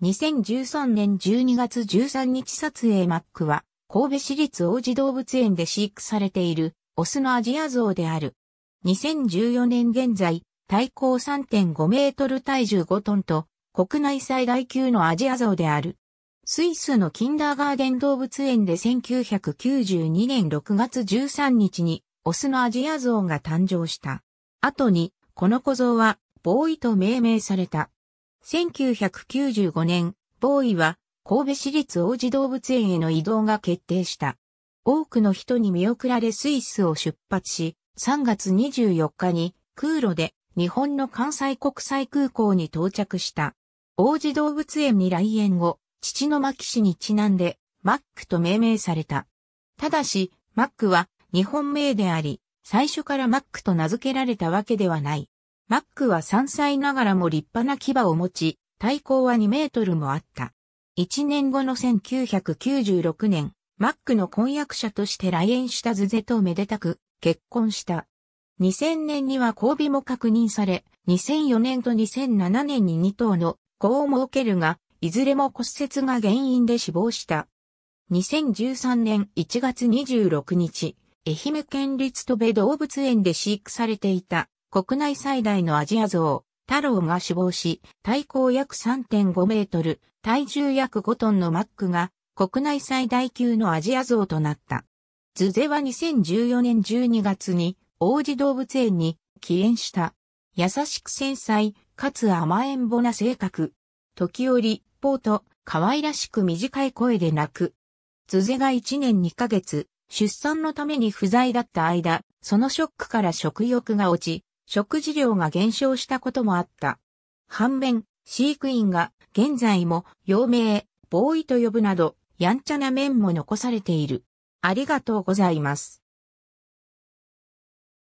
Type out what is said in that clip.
2013年12月13日撮影マックは、神戸市立王子動物園で飼育されている、オスのアジアゾウである。2014年現在、体高3.5メートル体重5トンと、国内最大級のアジアゾウである。スイスのキンダーガーデン動物園で1992年6月13日にオスのアジアゾウが誕生した。後に、この小ゾウは、ボーイと命名された。1995年、ボーイは神戸市立王子動物園への移動が決定した。多くの人に見送られスイスを出発し、3月24日に空路で日本の関西国際空港に到着した。王子動物園に来園後、父の牧氏にちなんで、マックと命名された。ただし、マックは日本名であり、最初からマックと名付けられたわけではない。マックは3歳ながらも立派な牙を持ち、体高は2メートルもあった。1年後の1996年、マックの婚約者として来園したズゼとめでたく結婚した。2000年には交尾も確認され、2004年と2007年に2頭の子を設けるが、いずれも骨折が原因で死亡した。2013年1月26日、愛媛県立戸部動物園で飼育されていた国内最大のアジアゾウ、太郎が死亡し、体高約3.5メートル、体重約5トンのマックが国内最大級のアジアゾウとなった。ズゼは2014年12月に王子動物園に起園した。優しく繊細、かつ甘えんぼな性格。時折、ポーと可愛らしく短い声で泣く。ズゼが1年2ヶ月、出産のために不在だった間、そのショックから食欲が落ち、食事量が減少したこともあった。反面、飼育員が現在も幼名、ボーイと呼ぶなど、やんちゃな面も残されている。ありがとうございます。